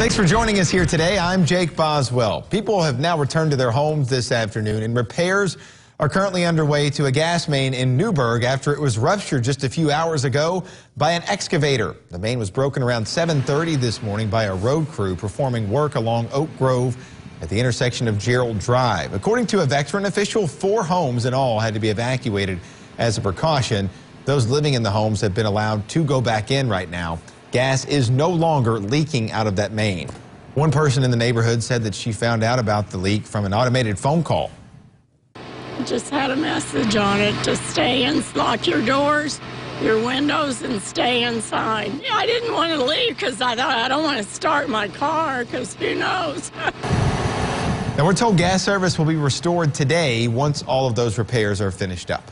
Thanks for joining us here today. I'm Jake Boswell. People have now returned to their homes this afternoon, and repairs are currently underway to a gas main in Newburgh after it was ruptured just a few hours ago by an excavator. The main was broken around 7:30 this morning by a road crew performing work along Oak Grove at the intersection of Gerald Drive. According to a veteran official, four homes in all had to be evacuated as a precaution. Those living in the homes have been allowed to go back in right now. Gas is no longer leaking out of that main. One person in the neighborhood said that she found out about the leak from an automated phone call. Just had a message on it to stay and lock your doors, your windows, and stay inside. Yeah, I didn't want to leave because I thought I don't want to start my car because who knows. now we're told gas service will be restored today once all of those repairs are finished up.